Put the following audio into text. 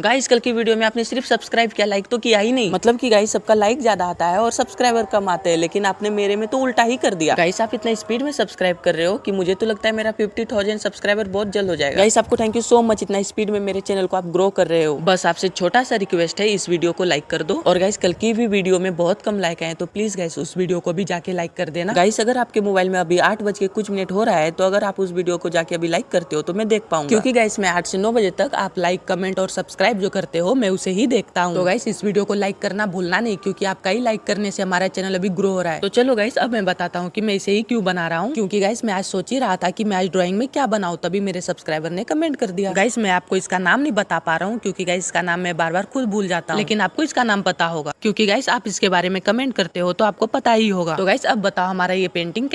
Guys कल की video में आपने सिर्फ़ सब्सक्राइब किया लाइक तो किया ही नहीं। मतलब कि गाइस सबका लाइक ज़्यादा आता है और सब्सक्राइबर कम आते हैं, लेकिन आपने मेरे में तो उल्टा ही कर दिया। गाइस आप इतना स्पीड में सब्सक्राइब कर रहे हो कि मुझे तो लगता है मेरा फिफ्टी थाउज़ेंड सब्सक्राइबर बहुत जल्द हो जाएगा। गाइस आपको थैंक यू सो मच इतना स्पीड में मेरे चैनल को आप ग्रो कर रहे हो। बस आपसे छोटा सा रिक्वेस्ट है, इस वीडियो को लाइक कर दो। और गाइस कल की भी वीडियो में बहुत कम लाइक आए तो प्लीज़ गाइस उस वीडियो को भी जाके लाइक कर देना। गाइस अगर आपके मोबाइल में अभी आठ बज के कुछ मिनट हो रहा है तो अगर आप उस वीडियो को जाके अभी लाइक करते हो तो मैं देख पाऊँगा। क्योंकि गाइस मैं आठ से नौ बजे तक आप लाइक कमेंट और सब्सक्राइब जो करते हो, मैं उसे ही देखता हूँ। तो गाइस इस वीडियो को लाइक करना भूलना नहीं, क्योंकि आपका ही लाइक करने से हमारा चैनल अभी ग्रो हो रहा है। तो चलो गाइस अब मैं बताता हूँ कि मैं इसे ही क्यों बना रहा हूँ। क्योंकि गाइस मैं आज सोच ही रहा था कि मैं आज ड्राइंग में क्या बनाऊँ, तभी मेरे सब्सक्राइबर ने कमेंट कर दिया। गाइस मैं आपको इसका नाम नहीं बता पा रहा हूँ, क्योंकि गाइस इसका नाम मैं बार बार खुद भूल जाता हूँ। लेकिन आपको इसका नाम पता होगा, क्योंकि गाइस आप इसके बारे में कमेंट करते हो तो आपको पता ही होगा। तो गाइस अब बताओ हमारा ये पेंटिंग